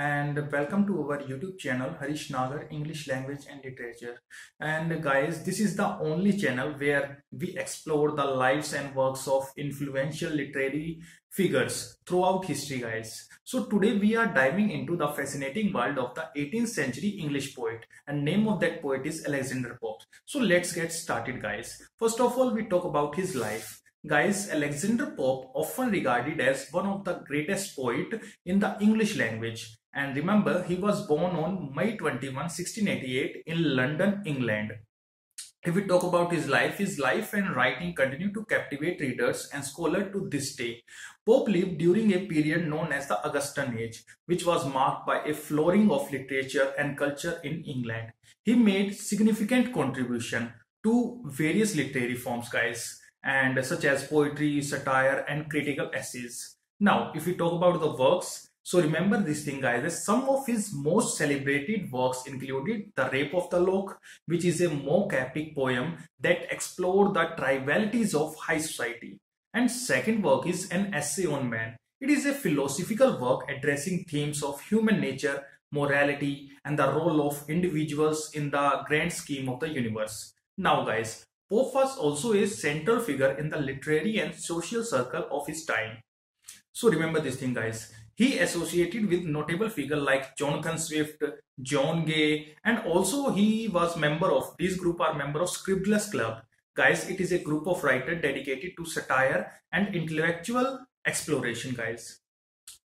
and welcome to our YouTube channel Harish Nagar English Language and Literature. And guys, this is the only channel where we explore the lives and works of influential literary figures throughout history, guys. So today we are diving into the fascinating world of the 18th century English poet and name of that poet is Alexander Pope. So let's get started, guys. First of all, we talk about his life. Guys, Alexander Pope often regarded as one of the greatest poet in the English language. And remember, he was born on May 21, 1688 in London, England. If we talk about his life, his life and writing continue to captivate readers and scholars to this day. Pope lived during a period known as the Augustan Age, which was marked by a flowering of literature and culture in England. He made significant contribution to various literary forms, guys and such as poetry, satire, and critical essays. Now, if we talk about the works, so remember this thing guys, some of his most celebrated works included The Rape of the Lock, which is a mock epic poem that explored the trivialities of high society. And second work is An Essay on Man. It is a philosophical work addressing themes of human nature, morality, and the role of individuals in the grand scheme of the universe. Now guys, Pope was also a central figure in the literary and social circle of his time. So remember this thing guys. He associated with notable figures like Jonathan Swift, John Gay and also he was member of, this group are member of Scriblerus Club. Guys, it is a group of writers dedicated to satire and intellectual exploration guys.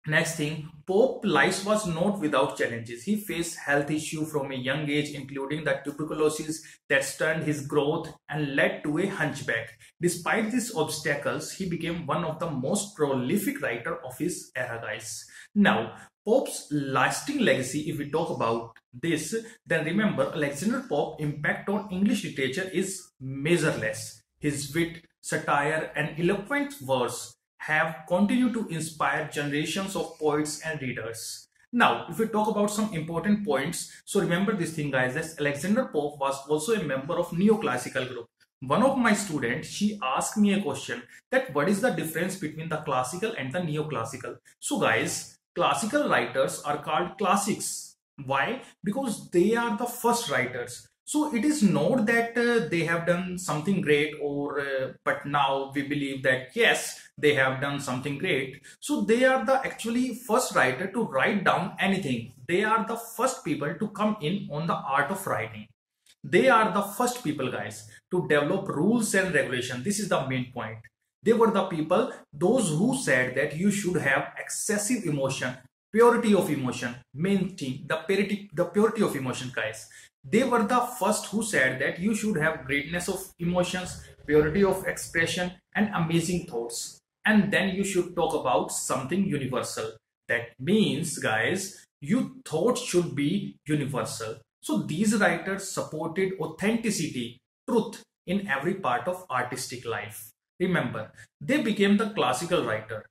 Next thing, Pope life was not without challenges. He faced health issues from a young age, including the tuberculosis that stunted his growth and led to a hunchback. Despite these obstacles, he became one of the most prolific writer of his era, guys. Now, Pope's lasting legacy, if we talk about this, then remember Alexander Pope impact on English literature is measureless. His wit, satire, and eloquent verse have continued to inspire generations of poets and readers. Now, if we talk about some important points, so remember this thing guys, that Alexander Pope was also a member of neoclassical group. One of my students, she asked me a question that what is the difference between the classical and the neoclassical? So guys, classical writers are called classics. Why? Because they are the first writers so it is not that uh, they have done something great or uh, but now we believe that yes they have done something great. So they are the actually first writer to write down anything. They are the first people to come in on the art of writing. They are the first people guys to develop rules and regulation. This is the main point. They were the people those who said that you should have excessive emotion purity of emotion. Main thing the purity the purity of emotion guys they were the first who said that you should have greatness of emotions, purity of expression, and amazing thoughts. And then you should talk about something universal. That means, guys, your thoughts should be universal. So these writers supported authenticity, truth in every part of artistic life. Remember, they became the classical writer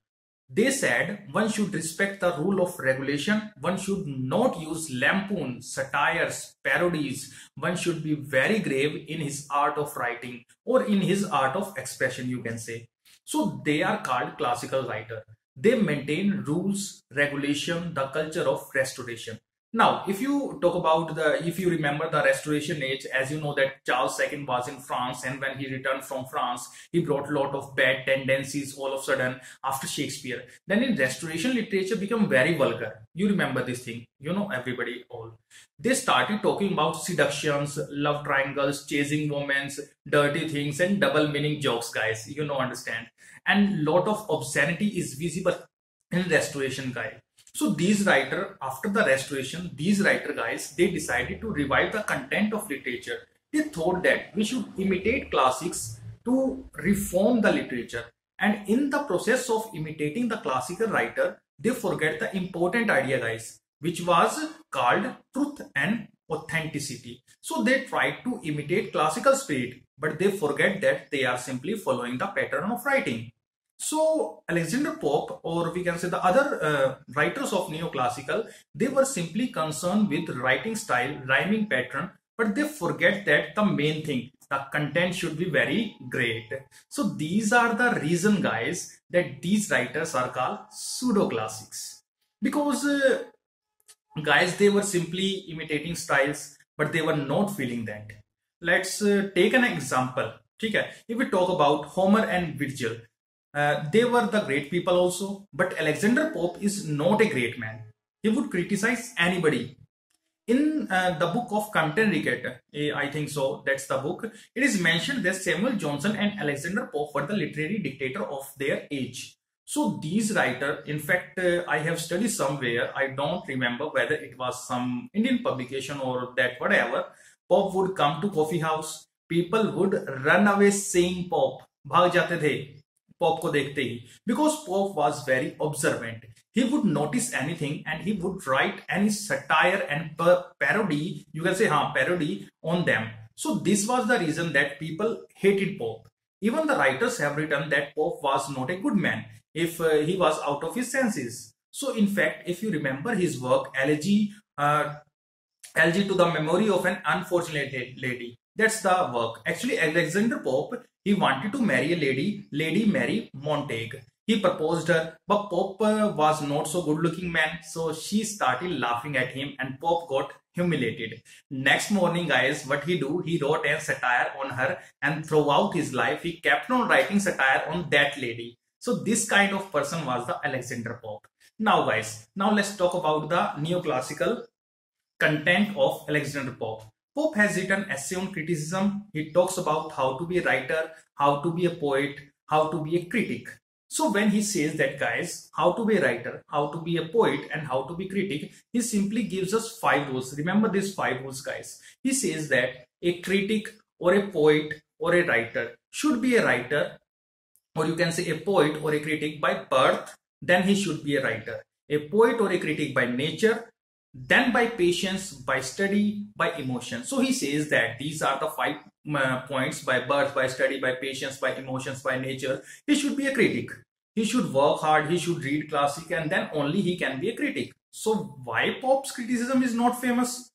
they said one should respect the rule of regulation, one should not use lampoon, satires, parodies, one should be very grave in his art of writing or in his art of expression you can say. So they are called classical writer. They maintain rules, regulation, the culture of restoration. Now, if you talk about the, if you remember the Restoration age, as you know that Charles II was in France and when he returned from France, he brought a lot of bad tendencies all of a sudden after Shakespeare. Then in Restoration literature become very vulgar. You remember this thing, you know everybody all. They started talking about seductions, love triangles, chasing women, dirty things and double meaning jokes guys, you know understand. And lot of obscenity is visible in Restoration guy so these writer, after the restoration, these writer guys, they decided to revive the content of literature. They thought that we should imitate classics to reform the literature. And in the process of imitating the classical writer, they forget the important idea guys, which was called truth and authenticity. So they tried to imitate classical spirit, but they forget that they are simply following the pattern of writing. So Alexander Pope, or we can say the other uh, writers of neoclassical, they were simply concerned with writing style, rhyming pattern, but they forget that the main thing, the content should be very great. So these are the reason guys that these writers are called pseudo classics because uh, guys they were simply imitating styles but they were not feeling that. Let's uh, take an example. okay if we talk about homer and virgil uh, they were the great people also, but Alexander Pope is not a great man. He would criticize anybody. In uh, the book of Compton Rickett, eh, I think so, that's the book, it is mentioned that Samuel Johnson and Alexander Pope were the literary dictator of their age. So these writer, in fact, uh, I have studied somewhere, I don't remember whether it was some Indian publication or that whatever, Pope would come to coffee house, people would run away saying Pope. भाग जाते थे Pope को देखते ही because Pope was very observant he would notice anything and he would write any satire and parody you can say huh, parody on them so this was the reason that people hated pope even the writers have written that pope was not a good man if uh, he was out of his senses so in fact if you remember his work elegy uh, elegy to the memory of an unfortunate lady that's the work actually alexander pope he wanted to marry a lady lady mary montagu he proposed her, but Pope uh, was not so good looking man, so she started laughing at him and Pope got humiliated. Next morning, guys, what he do? He wrote a satire on her and throughout his life, he kept on writing satire on that lady. So this kind of person was the Alexander Pope. Now, guys, now let's talk about the neoclassical content of Alexander Pope. Pope has written essay on criticism. He talks about how to be a writer, how to be a poet, how to be a critic. So when he says that guys, how to be a writer, how to be a poet and how to be a critic, he simply gives us five rules. Remember these five rules guys. He says that a critic or a poet or a writer should be a writer or you can say a poet or a critic by birth, then he should be a writer. A poet or a critic by nature, then by patience, by study, by emotion. So he says that these are the five uh, points by birth, by study, by patience, by emotions, by nature. He should be a critic. He should work hard, he should read classic and then only he can be a critic. So why Pope's criticism is not famous?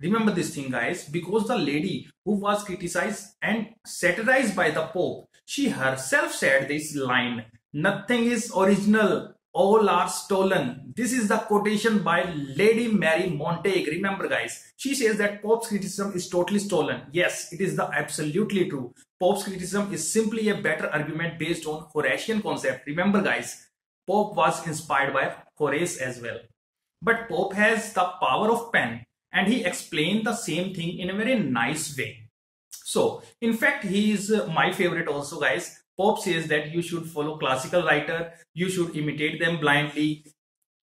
Remember this thing guys, because the lady who was criticized and satirized by the Pope, she herself said this line, nothing is original, all are stolen. This is the quotation by Lady Mary Montagu. Remember guys, she says that Pope's criticism is totally stolen. Yes, it is the absolutely true. Pope's criticism is simply a better argument based on Horatian concept. Remember guys, Pope was inspired by Horace as well. But Pope has the power of pen and he explained the same thing in a very nice way. So, in fact, he is my favorite also guys Pope says that you should follow classical writer, you should imitate them blindly.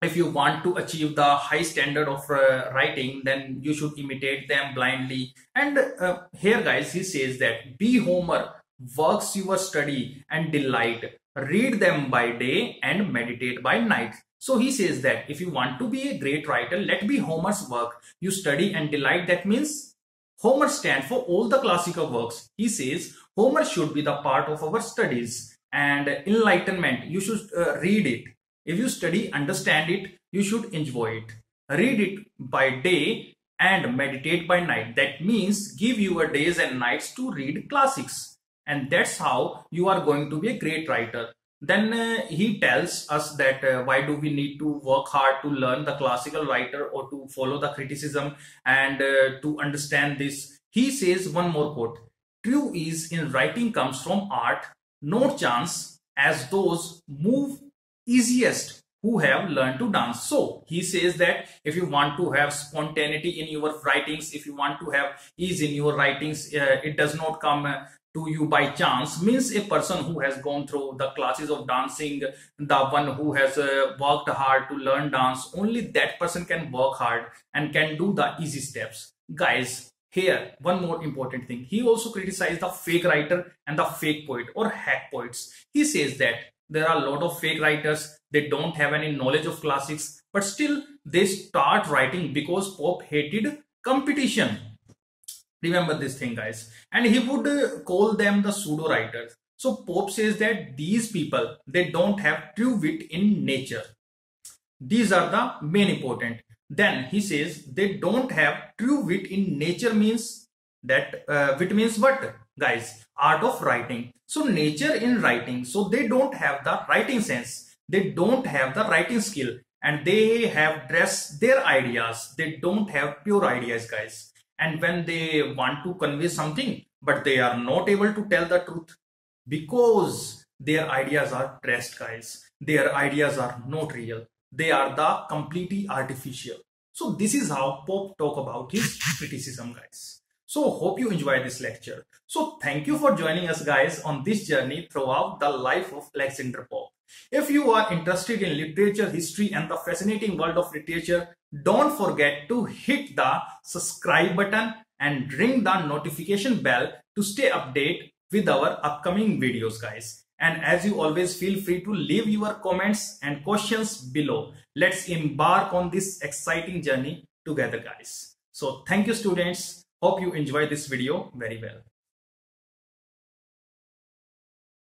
If you want to achieve the high standard of uh, writing, then you should imitate them blindly. And uh, here guys, he says that be Homer, works your study and delight. Read them by day and meditate by night. So he says that if you want to be a great writer, let be Homer's work. You study and delight. That means Homer stands for all the classical works. He says Homer should be the part of our studies and enlightenment. You should uh, read it. If you study, understand it, you should enjoy it. Read it by day and meditate by night. That means give your days and nights to read classics. And that's how you are going to be a great writer. Then uh, he tells us that uh, why do we need to work hard to learn the classical writer or to follow the criticism and uh, to understand this. He says one more quote True is in writing comes from art, not chance, as those move easiest who have learned to dance. So he says that if you want to have spontaneity in your writings, if you want to have ease in your writings, uh, it does not come uh, to you by chance means a person who has gone through the classes of dancing the one who has uh, worked hard to learn dance only that person can work hard and can do the easy steps guys here, one more important thing. He also criticized the fake writer and the fake poet or hack poets. He says that there are a lot of fake writers. They don't have any knowledge of classics, but still they start writing because Pope hated competition. Remember this thing, guys. And he would uh, call them the pseudo writers. So Pope says that these people, they don't have true wit in nature. These are the main important. Then he says they don't have true wit in nature means that uh, wit means what guys art of writing. So nature in writing. So they don't have the writing sense. They don't have the writing skill and they have dressed their ideas. They don't have pure ideas, guys. And when they want to convey something, but they are not able to tell the truth because their ideas are dressed, guys. Their ideas are not real. They are the completely artificial. So this is how Pope talk about his criticism, guys. So hope you enjoy this lecture. So thank you for joining us guys on this journey throughout the life of Alexander Pope. If you are interested in literature, history and the fascinating world of literature, don't forget to hit the subscribe button and ring the notification bell to stay updated with our upcoming videos guys. And as you always feel free to leave your comments and questions below. Let's embark on this exciting journey together guys. So thank you students. Hope you enjoy this video very well.